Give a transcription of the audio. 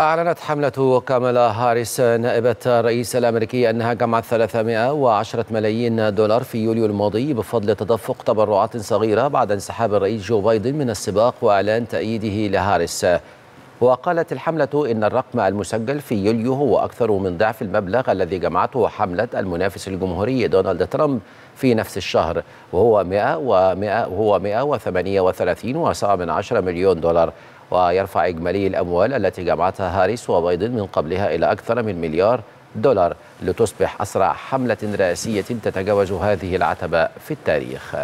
أعلنت حملة كامالا هاريس نائبة الرئيس الأمريكي أنها جمعت 310 ملايين دولار في يوليو الماضي بفضل تدفق تبرعات صغيرة بعد انسحاب الرئيس جو بايدن من السباق وإعلان تأييده لهاريس. وقالت الحملة إن الرقم المسجل في يوليو هو أكثر من ضعف المبلغ الذي جمعته حملة المنافس الجمهوري دونالد ترامب في نفس الشهر وهو 100 و100 وهو 138.7 مليون دولار. ويرفع إجمالي الأموال التي جمعتها هاريس وبايدن من قبلها إلى أكثر من مليار دولار لتصبح أسرع حملة رئاسية تتجاوز هذه العتبة في التاريخ.